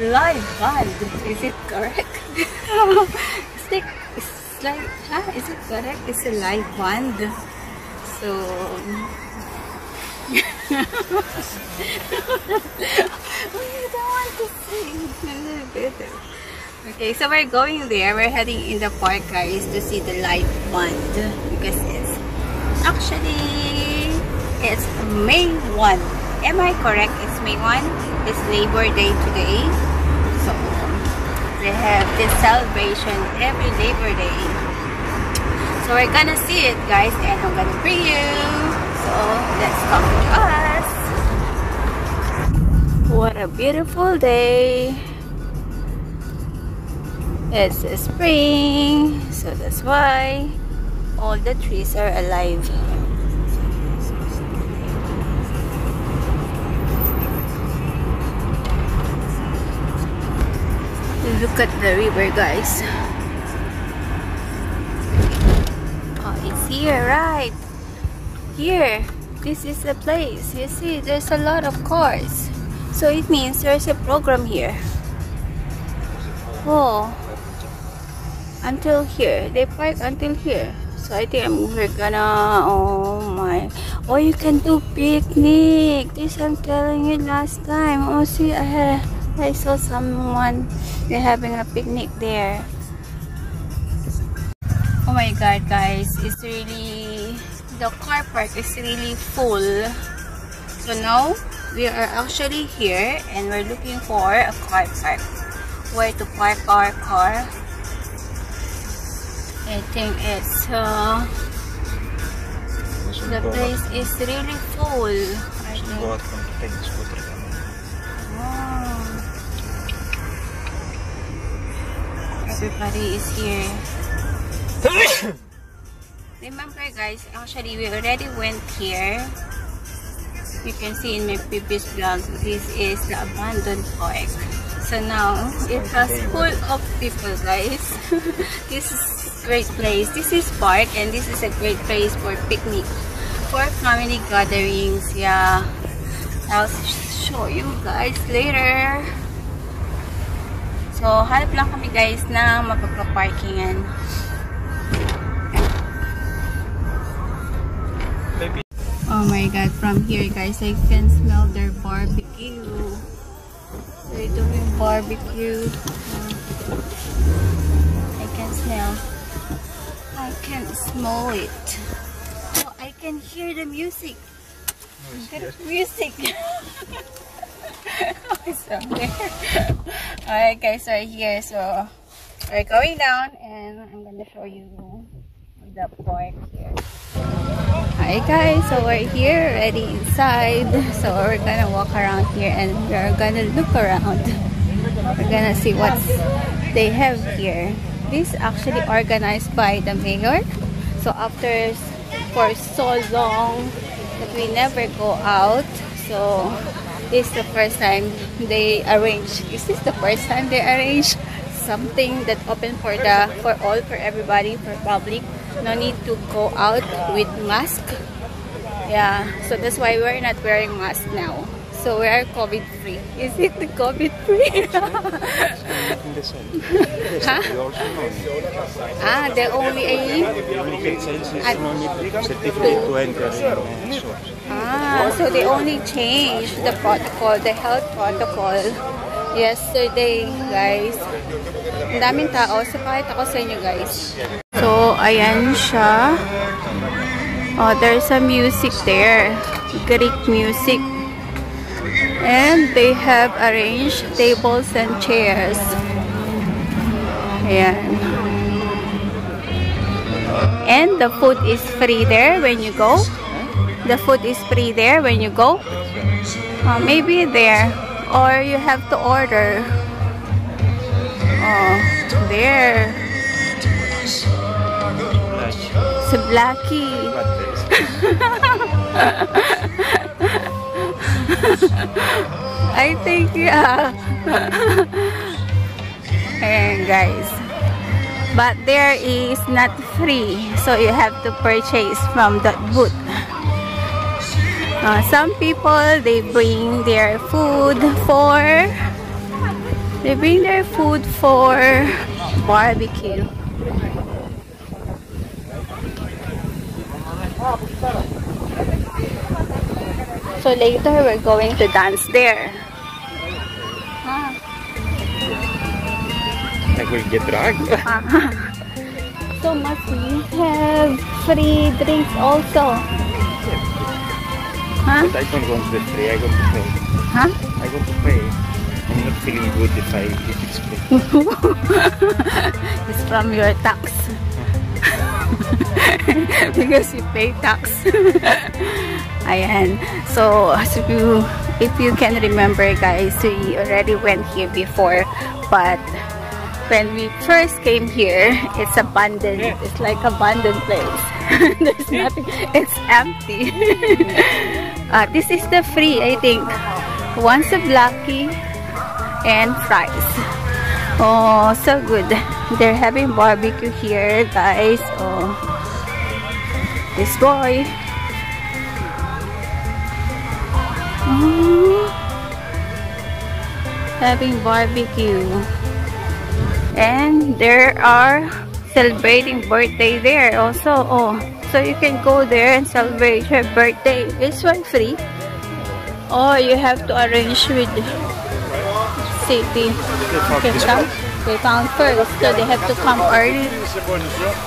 live band. Is it correct? it's like, it's like, huh? Is it correct? It's a live band. So, we don't want to sing a little bit. Okay, so we're going there. We're heading in the park, guys, to see the light band because it's actually it's May 1. Am I correct? It's May 1. It's Labor Day today. They have this celebration every Labor Day. So we're gonna see it, guys, and I'm gonna bring you. So let's come to us. What a beautiful day. It's spring, so that's why all the trees are alive. Look at the river, guys. Oh, it's here, right? Here. This is the place. You see, there's a lot of cars. So it means there's a program here. Oh until here they park until here so i think I'm, we're gonna oh my oh you can do picnic this i'm telling you last time oh see i had i saw someone they're having a picnic there oh my god guys it's really the car park is really full so now we are actually here and we're looking for a car park where to park our car I think it's uh, the place is really full. I think. Everybody is here. Remember guys, actually we already went here. You can see in my previous vlog, this is the abandoned park. So now, it has full of people guys. this is great place. This is park and this is a great place for picnic. For family gatherings. Yeah. I'll show you guys later. So, halap lang kami guys na mapagpa-parkingan. Oh my god, from here guys, I can smell their barbecue. They're doing barbecue. I can smell. I can smell it. Oh, I can hear the music. The Alright guys, right here. So we're going down and I'm gonna show you the park here. Hi guys, so we're here ready inside. So we're gonna walk around here and we're gonna look around. We're gonna see what they have here this actually organized by the mayor so after for so long that we never go out so this is the first time they arrange is this the first time they arrange something that open for the for all for everybody for public no need to go out with mask yeah so that's why we're not wearing mask now so we are COVID free. Is it the COVID free? huh? Ah, the only a... Ah, so they only changed the protocol, the health protocol yesterday, guys. Ang daming tao. So, pakita ko sa inyo, guys. So, ayan siya. Oh, there's a music there. Greek music. And they have arranged tables and chairs. Ayan. And the food is free there when you go. The food is free there when you go. Uh, maybe there. Or you have to order. Oh, there. Blackie. I think, yeah. and guys. but there is not free so you have to purchase from that booth uh, some people they bring their food for they bring their food for barbecue so later we're going to dance there ah. I will get drugged. so must we have free drinks also? Huh? But I don't want the free, I want to pay. Huh? I want to pay. I'm not feeling good if I if it's free. it's from your tax. because you pay tax. Ayan. So, as you, if you can remember guys, we already went here before, but when we first came here, it's abandoned. It's like abandoned place. There's nothing. It's empty. Uh, this is the free, I think. Once a blackie and fries. Oh, so good. They're having barbecue here, guys. Oh, this boy. Oh, having barbecue and there are celebrating birthday there also oh so you can go there and celebrate her birthday. This one free. Or you have to arrange with city. Okay come. they found first so they have to come early.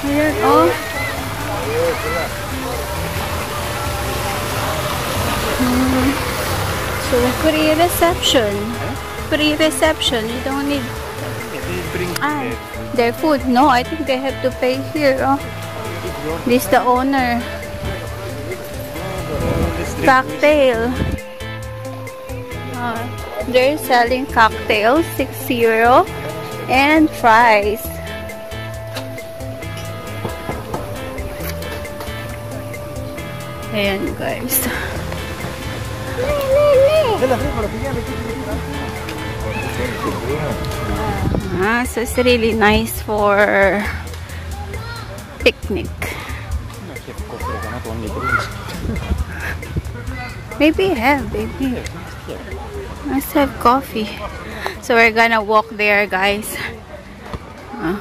Here oh. Hmm. so free reception. Free reception. You don't need Ah, their food. No, I think they have to pay here. Oh. This the owner. Cocktail. Uh, they're selling cocktails, 6 euro, and fries. Ayan guys. Ah, so it's really nice for picnic. Maybe have, maybe. Let's have coffee. So we're gonna walk there, guys. Uh,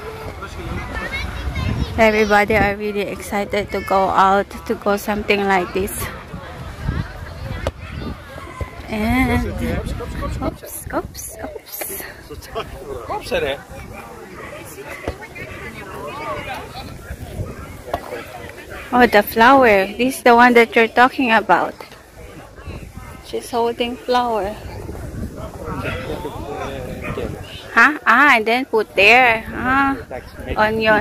everybody are really excited to go out, to go something like this. And oops, oops, oops, oops. Oh, the flower. This is the one that you're talking about. She's holding flower. Huh? Ah, and then put there. Ah, on your...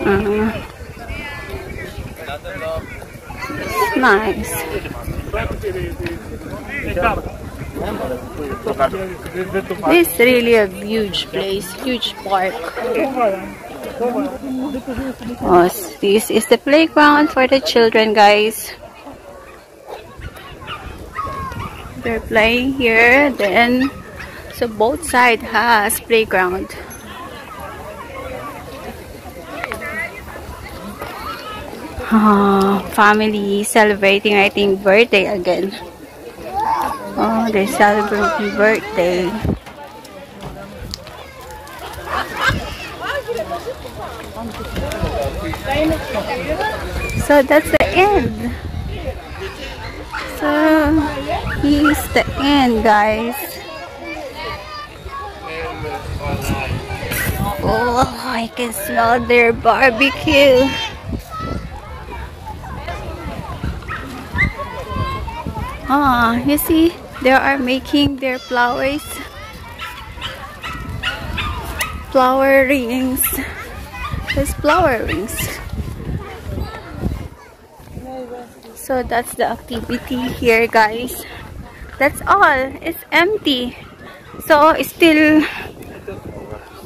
Uh. Nice. This is really a huge place, huge park. Oh, this is the playground for the children, guys. They're playing here, then so both side has playground. Ah, family celebrating, I think, birthday again. Oh, they celebrating birthday. So that's the end. So here's the end, guys. Oh, I can smell their barbecue. Ah, you see, they are making their flowers. Flower rings. There's flower rings. So that's the activity here, guys. That's all. It's empty. So it's still,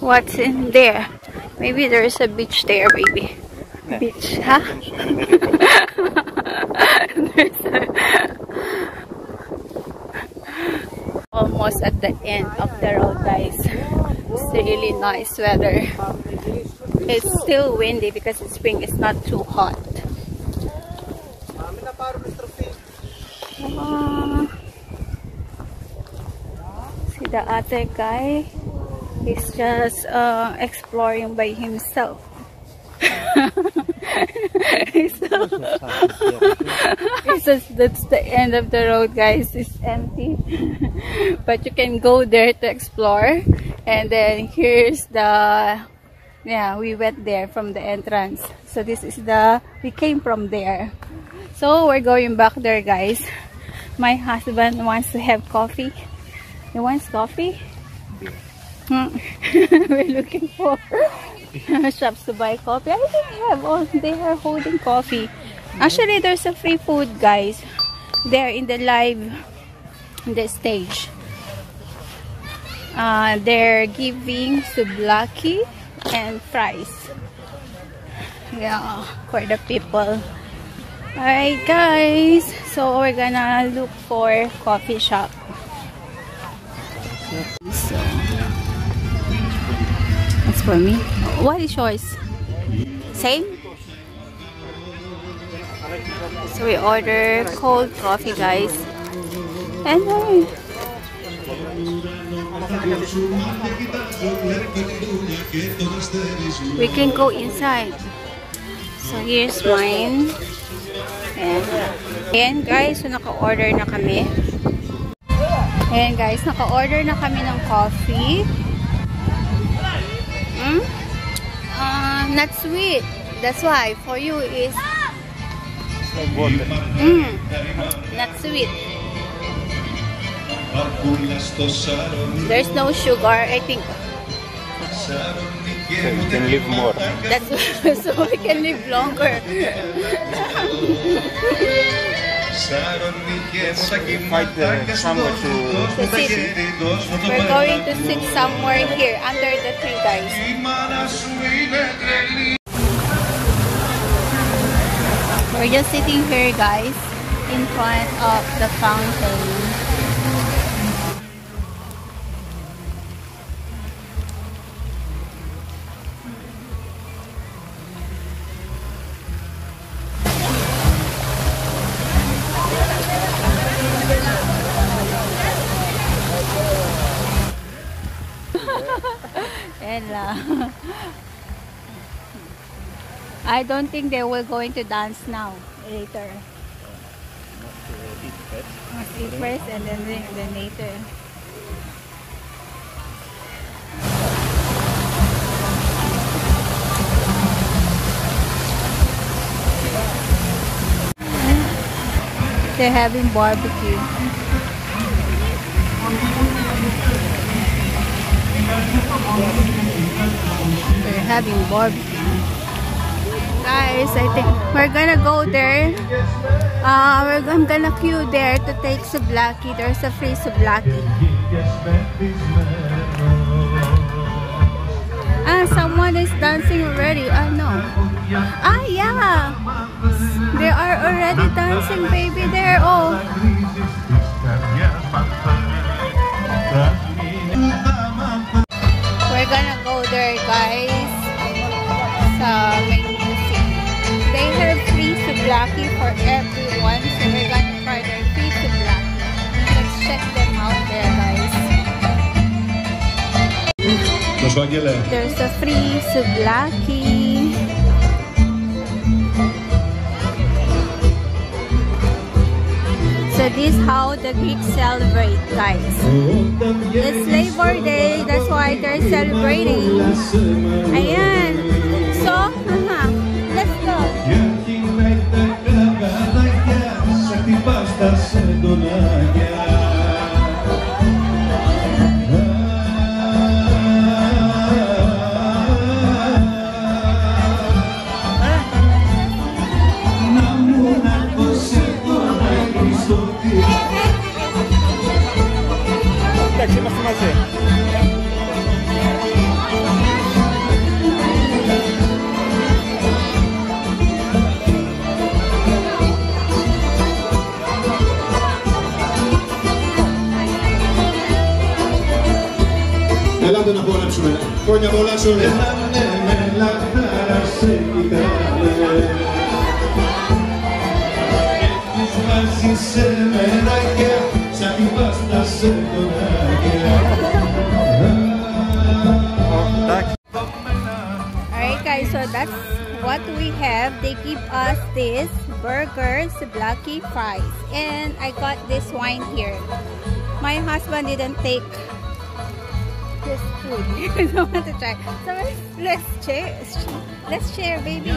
what's in there? Maybe there's a beach there, maybe. Beach, huh? almost at the end of the road guys It's really nice weather. It's still windy because it's spring. It's not too hot. See the other guy. He's just uh, exploring by himself. that's the end of the road guys it's empty but you can go there to explore and then here's the yeah we went there from the entrance so this is the we came from there so we're going back there guys my husband wants to have coffee he wants coffee hmm. we're looking for shops to buy coffee. I think they have all they are holding coffee. Actually there's a free food guys. There in the live the stage. Uh, they're giving sublaki and fries. Yeah, for the people. Alright guys, so we're gonna look for coffee shop. So, that's for me. What is yours? Same? So we order cold coffee guys. And then we can go inside. So here's mine. Ayan guys, so naka-order na kami. Ayan guys, naka-order na kami ng coffee. Hmm? uh, not sweet. That's why for you is mm, not sweet. There's no sugar, I think. So you can live more. That's so we can live longer. Find uh, somewhere to, to sit. We're going to sit somewhere here under the tree, guys. We're just sitting here, guys, in front of the fountain. I don't think they will going to dance now, later. Must eat first and then, then later. They're having barbecue. They're having barbecue. Guys, I think we're gonna go there. Uh, we're, I'm gonna queue there to take sublaki. There's a free sublaki. Ah, someone is dancing already. I know. Ah, yeah. They are already dancing, baby. There. Oh. gonna go there guys sublaki for everyone so we're gonna try their free sublaki. Let's check them out there guys. There's a free sublaki. So this is how the Greeks celebrate, guys. It's Labor Day, that's why they're celebrating. Ayan. Άντε να βολέψουμε. Χρόνια πολλά σε όλες. Ναι, με λαχτάρα σε κοιτάνε. Έχεις βάζει σε μεράκια σαν την πάστα σε κονάκια. Alright guys, so that's what we have. They give us this burgers, blacky fries. And I got this wine here. My husband didn't take this food. I don't want to try. So let's, let's share. Let's share, baby.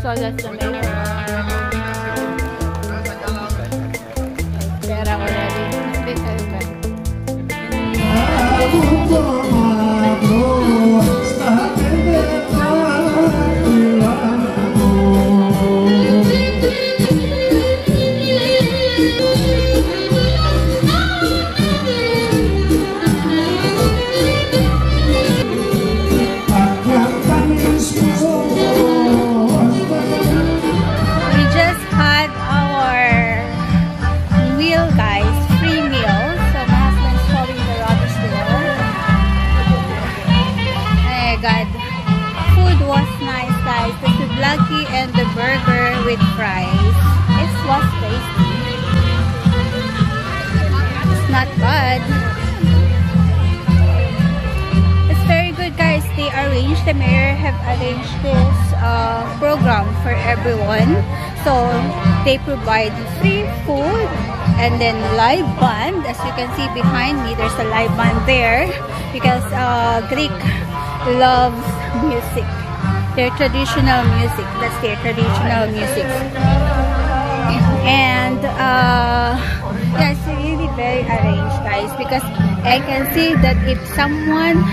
So that's the mayor. Pera already. Hindi tayo ba? With. It was tasty. It's not bad. It's very good, guys. They arranged, the mayor have arranged this uh, program for everyone. So they provide free food and then live band. As you can see behind me, there's a live band there because uh, Greek loves music. Their traditional music. That's their traditional music. And uh, yeah, it's really very arranged, guys, because I can see that if someone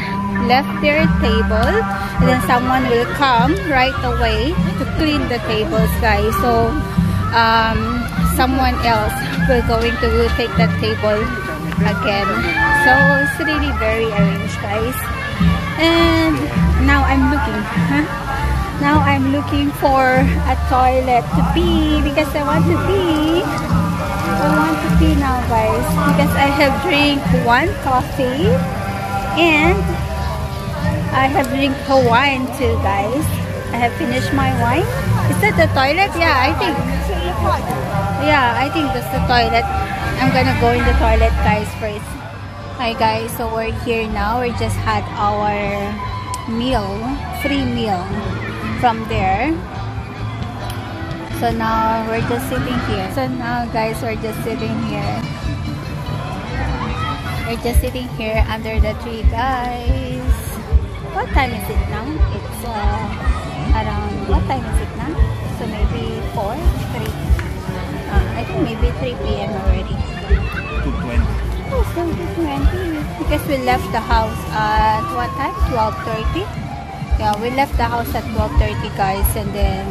left their table, then someone will come right away to clean the tables, guys. So um, someone else will going to take that table again. So it's really very arranged, guys. And now I'm looking. Huh? Now I'm looking for a toilet to pee because I want to pee. I want to pee now guys because I have drink one coffee and I have drink wine too guys. I have finished my wine. Is that the toilet? Yeah, I think. Yeah, I think that's the toilet. I'm gonna go in the toilet guys first. Hi guys, so we're here now. We just had our meal, free meal from there. So now we're just sitting here. So now guys, we're just sitting here. We're just sitting here under the tree guys. What time is it now? It's uh, around, what time is it now? So maybe 4, 3. Uh, I think maybe 3 p.m. already. 220. Oh, so 20. Because we left the house at what time? 12.30? Yeah, we left the house at 12.30 guys and then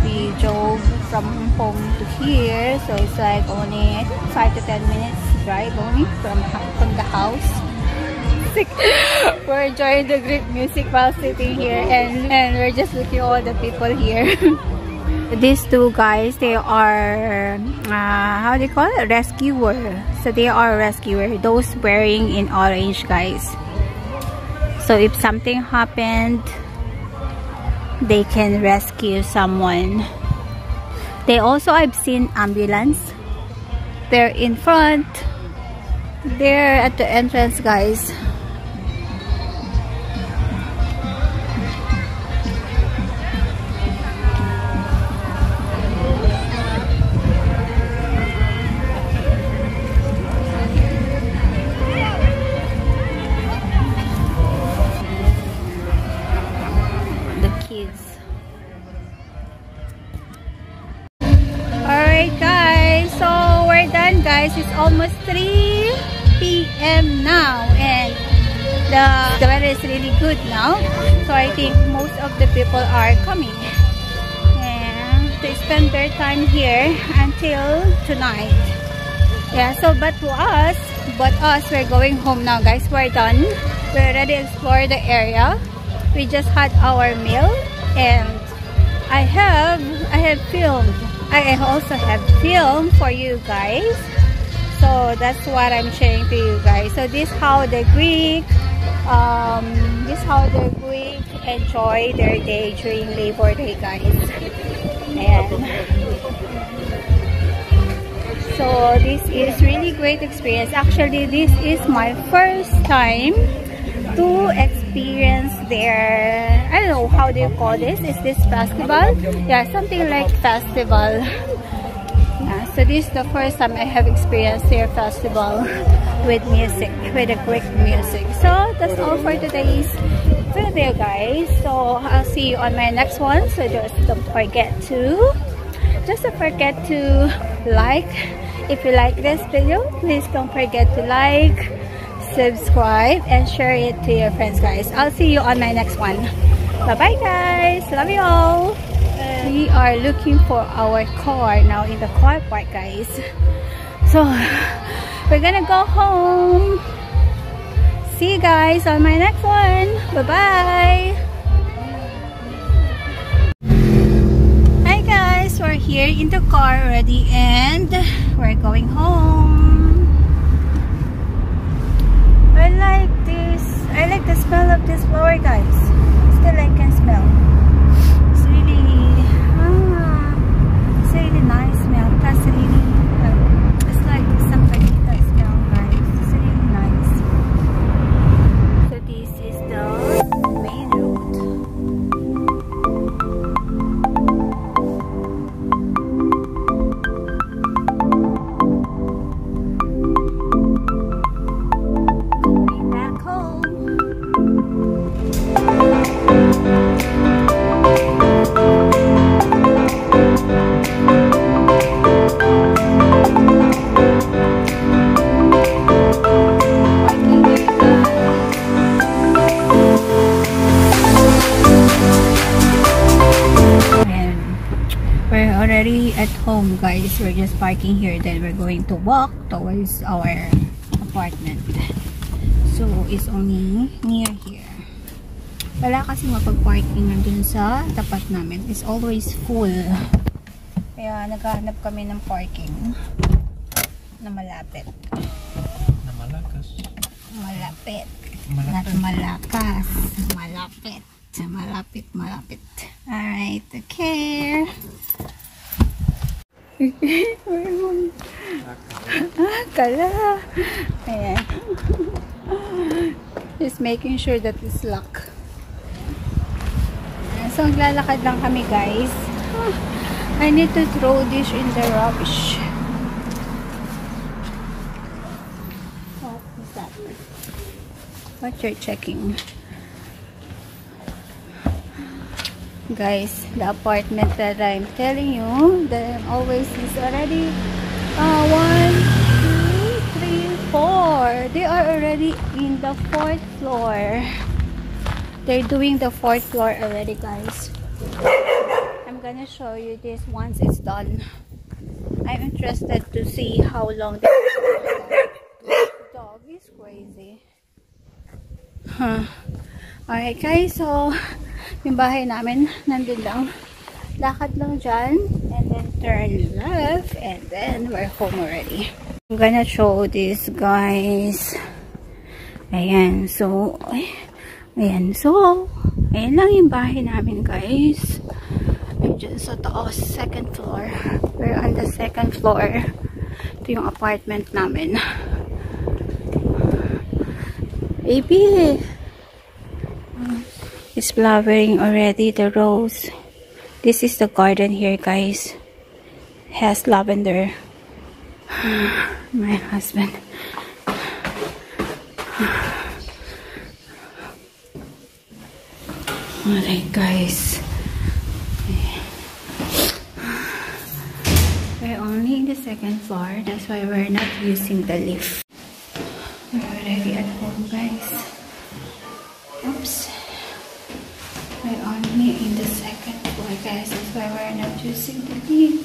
we drove from home to here. So it's like only I think 5 to 10 minutes drive only from, from the house. We're enjoying the great music while sitting here and, and we're just looking all the people here. These two guys, they are, uh, how do you call it? Rescuer. So they are rescuer. Those wearing in orange, guys. So if something happened, they can rescue someone. They also, I've seen ambulance. They're in front. They're at the entrance, guys. Tonight. Yeah, so but to us, but us, we're going home now guys. We're done. We already explored the area. We just had our meal and I have I have filmed. I also have filmed for you guys. So that's what I'm sharing to you guys. So this how the Greek um, this how the Greek enjoy their day during Labor Day guys. And so this is really great experience. Actually this is my first time to experience their I don't know how do you call this? Is this festival? Yeah something like festival. Yeah, so this is the first time I have experienced their festival with music with a Greek music. So that's all for today's video guys. So I'll see you on my next one. So just don't forget to just don't forget to like if you like this video please don't forget to like subscribe and share it to your friends guys. I'll see you on my next one. Bye bye guys. Love you all. We are looking for our car now in the car park guys. So we're gonna go home. See you guys on my next one. Bye bye hi guys. We're here in the car already and we're going home I like this. I like the smell of this flower, guys. Still I can smell. It's really, ah, it's really nice smell. That's really, home guys we're just parking here then we're going to walk towards our apartment so it's only near here wala kasi mapag-parking nandun sa tapat namin it's always full kaya naghahanap kami ng parking na malapit Na malakas. malapit Malapit. Not malakas. Malapit. Malapit, malapit. Alright, okay. Kala. Ayan. Just making sure that it's. Ayan, So, maglalakad lang kami, guys. I need to throw this in the rubbish. What is that? what you're checking guys the apartment that I'm telling you that I'm always is already uh, one two three four. They are already in the fourth floor. They're doing the fourth floor already guys. I'm gonna show you this once it's done. I'm interested to see how long the dog is crazy. Huh. Alright guys, so yung bahay namin nandun lang. Lakad lang dyan and then turn left and then we're home already. I'm gonna show this guys. Ayan, so ay, ayan, so ayan lang yung bahay namin guys. Medyo sa taas, second floor. We're on the second floor. Ito yung apartment namin. Baby! It's flowering already, the rose. This is the garden here, guys. Has lavender. My husband. Alright, guys. We're only in the second floor. That's why we're not using the lift. We're already at home, guys. Guys, that's why we're not choosing to leave.